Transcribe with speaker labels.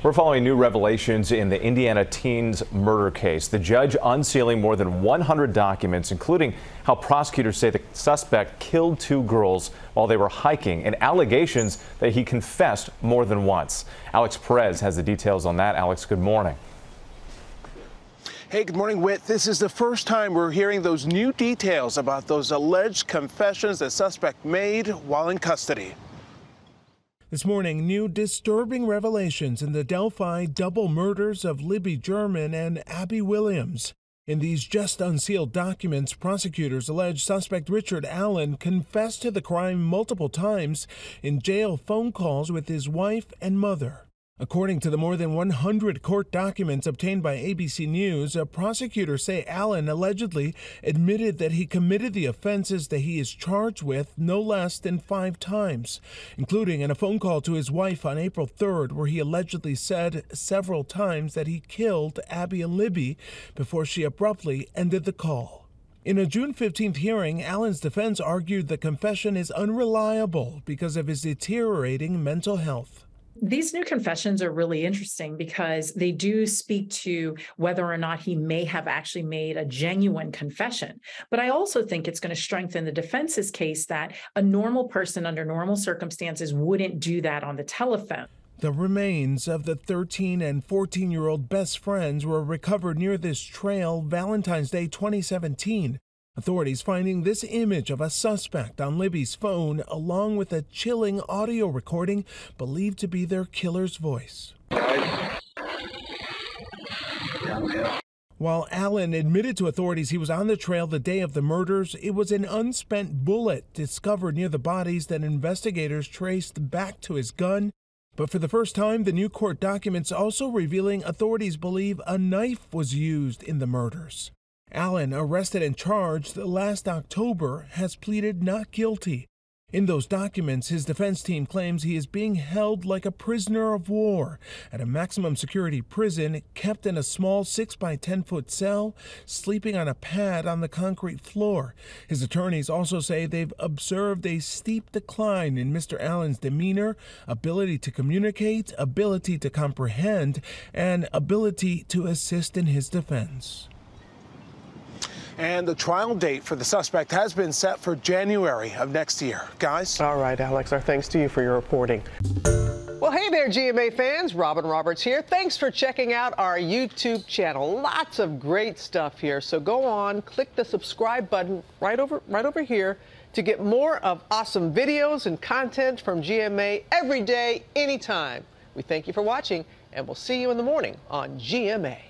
Speaker 1: We're following new revelations in the Indiana teens murder case. The judge unsealing more than 100 documents, including how prosecutors say the suspect killed two girls while they were hiking and allegations that he confessed more than once. Alex Perez has the details on that. Alex, good morning.
Speaker 2: Hey, good morning, Whit. This is the first time we're hearing those new details about those alleged confessions the suspect made while in custody.
Speaker 3: This morning, new disturbing revelations in the Delphi double murders of Libby German and Abby Williams. In these just unsealed documents, prosecutors allege suspect Richard Allen confessed to the crime multiple times in jail phone calls with his wife and mother. According to the more than 100 court documents obtained by ABC News, prosecutors say Allen allegedly admitted that he committed the offenses that he is charged with no less than five times, including in a phone call to his wife on April 3rd, where he allegedly said several times that he killed Abby and Libby before she abruptly ended the call. In a June 15th hearing, Allen's defense argued the confession is unreliable because of his deteriorating mental health.
Speaker 4: These new confessions are really interesting because they do speak to whether or not he may have actually made a genuine confession. But I also think it's going to strengthen the defense's case that a normal person under normal circumstances wouldn't do that on the telephone.
Speaker 3: The remains of the 13 and 14 year old best friends were recovered near this trail Valentine's Day 2017. Authorities finding this image of a suspect on Libby's phone, along with a chilling audio recording believed to be their killer's voice. While Allen admitted to authorities he was on the trail the day of the murders, it was an unspent bullet discovered near the bodies that investigators traced back to his gun. But for the first time, the new court documents also revealing authorities believe a knife was used in the murders. Allen, arrested and charged last October, has pleaded not guilty. In those documents, his defense team claims he is being held like a prisoner of war at a maximum security prison, kept in a small 6 by 10 foot cell, sleeping on a pad on the concrete floor. His attorneys also say they've observed a steep decline in Mr. Allen's demeanor, ability to communicate, ability to comprehend, and ability to assist in his defense.
Speaker 2: And the trial date for the suspect has been set for January of next year. Guys?
Speaker 5: All right, Alex, our thanks to you for your reporting. Well, hey there, GMA fans. Robin Roberts here. Thanks for checking out our YouTube channel. Lots of great stuff here. So go on, click the subscribe button right over, right over here to get more of awesome videos and content from GMA every day, anytime. We thank you for watching, and we'll see you in the morning on GMA.